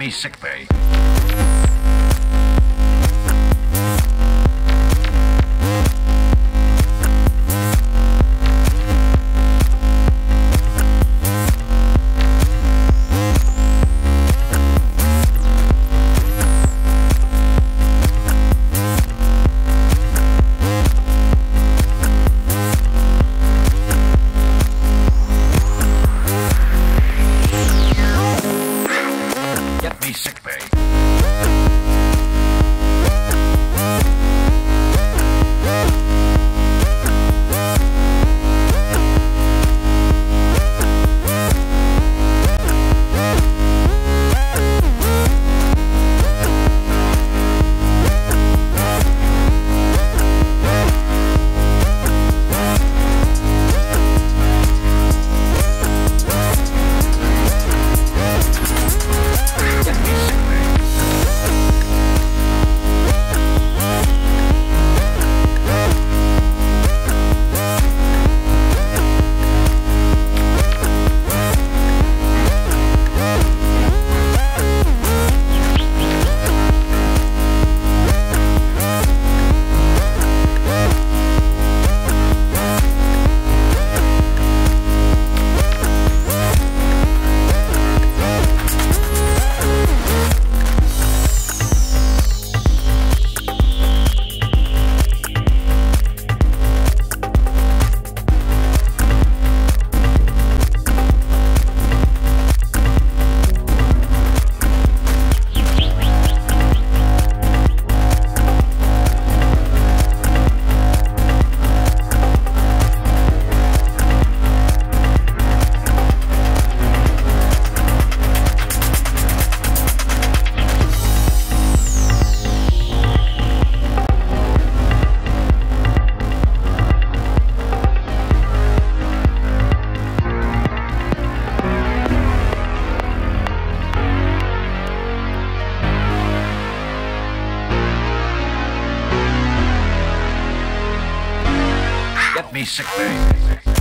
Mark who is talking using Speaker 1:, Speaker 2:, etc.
Speaker 1: me sick bay. Sick bay.